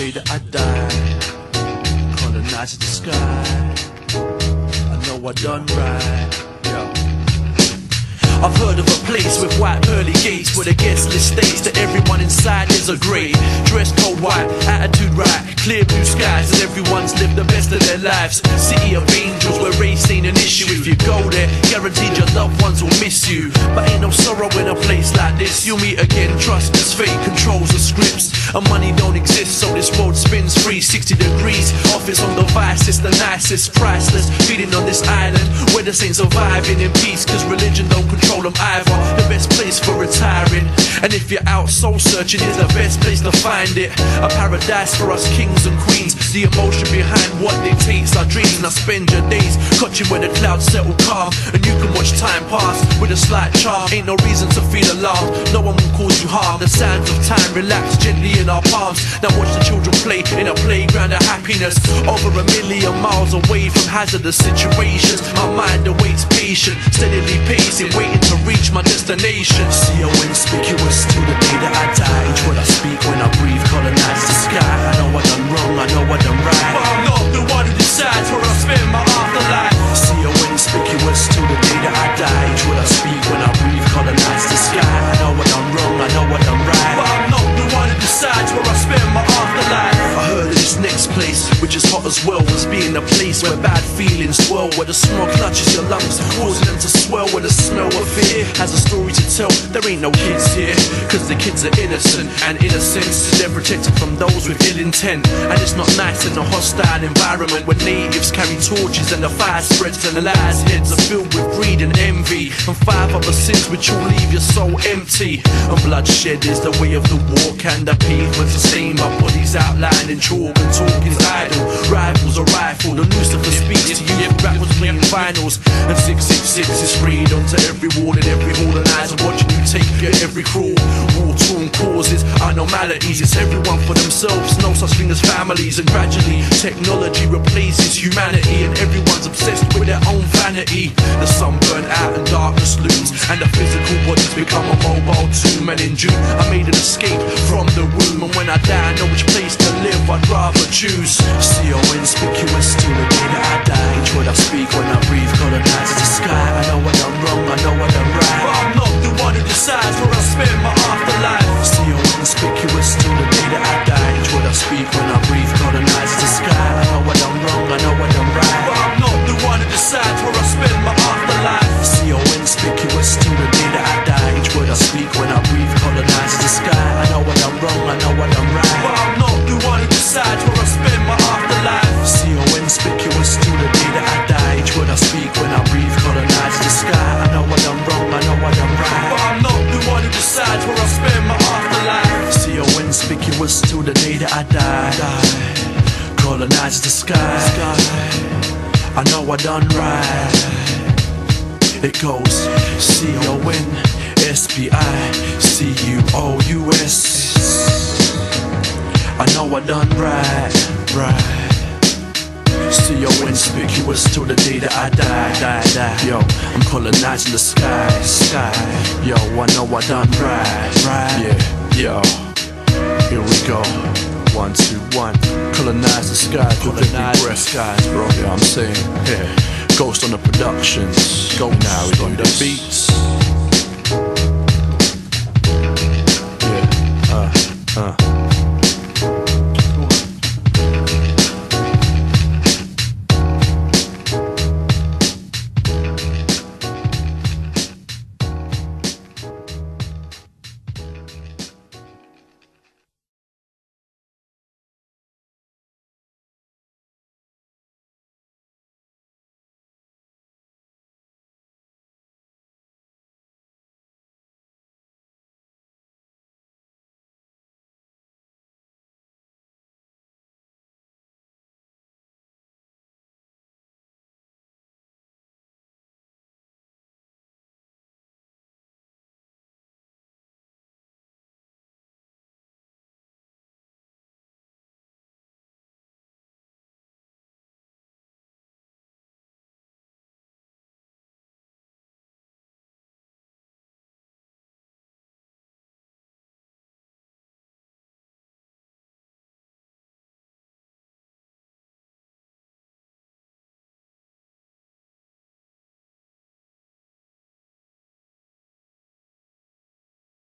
day that I die. Colonize the sky. I know I done right. I've heard of a place with white pearly gates where the guest list states that everyone inside is a grey. Dress code white, attitude right, clear blue skies, and everyone's lived the best of their lives. City of angels where race ain't an issue. If you go there, guaranteed your loved ones will miss you. But ain't no sorrow in a place like this. You'll meet again, trust as fate controls the scripts. And money don't exist, so this world spins 360 degrees. Office on the vice, it's the nicest, priceless. Feeding on this island where the saints surviving in peace, cause religion don't control them either. If you're out soul searching, is the best place to find it. A paradise for us kings and queens. The emotion behind what dictates our dreams. Now spend your days clutching where the clouds settle calm. And you can watch time pass with a slight charm. Ain't no reason to feel alarmed. No one will cause you harm. The sands of time relax gently in our palms. Now watch the children play in a playground of happiness. Over a million miles away from hazardous situations. My mind awaits patient, steadily pacing, waiting to reach destination. See how inconspicuous to the day that I die. Each word I speak when I breathe colonize the sky. I know I done wrong, I know I done right. But I'm not the one who decides where I spend my afterlife. See how inconspicuous to the day that I die. Each word I speak when I breathe colonize the sky. I know I done wrong, I know I done right. But I'm not the one who decides where I spend my afterlife. I heard this next place, which is hot as well, was being a place where bad feelings swell, where the smoke clutches your lungs, causing fear has a story to tell. There ain't no kids here, cause the kids are innocent, and innocence, they're protected from those with ill intent. And it's not nice in a hostile environment where natives carry torches and the fire spreads, and the lies' heads are filled with greed and envy, and five other sins which will leave your soul empty. And bloodshed is the way of the walk, and the pavements the same, our bodies outlined in chalk and talk 60 if rap was playing finals. And 666 is sprayed onto every wall and every hall and eyes are watching you take your every crawl. War torn causes anomalies. It's everyone for themselves, no such thing as families. And gradually, technology replaces humanity, and everyone's obsessed with their own vanity. The sun burn out and darkness looms, and the physical body's become a mobile tomb. And in June, I made an escape from the room, and when I die, I know which place to live. I'd rather choose. See how inconspicuous to the day that I die. Each word I speak when I breathe colonizes the sky. I know what I'm wrong, I know what I'm right. But I'm not inconspicuous to the day that I die. Colonizes the sky. I know I done right. It goes C O N S P I C U O U S. I know I done right, right. See yo inconspicuous to the day that I die, die, die. Yo, I'm colonizing the sky, sky. Yo, I know I done right, right. Yeah, yo. Here we go. One, two, one. Colonize the sky, colonize the skies, bro. Yeah, I'm saying, yeah. Ghost on the productions. Go now, we on the beats.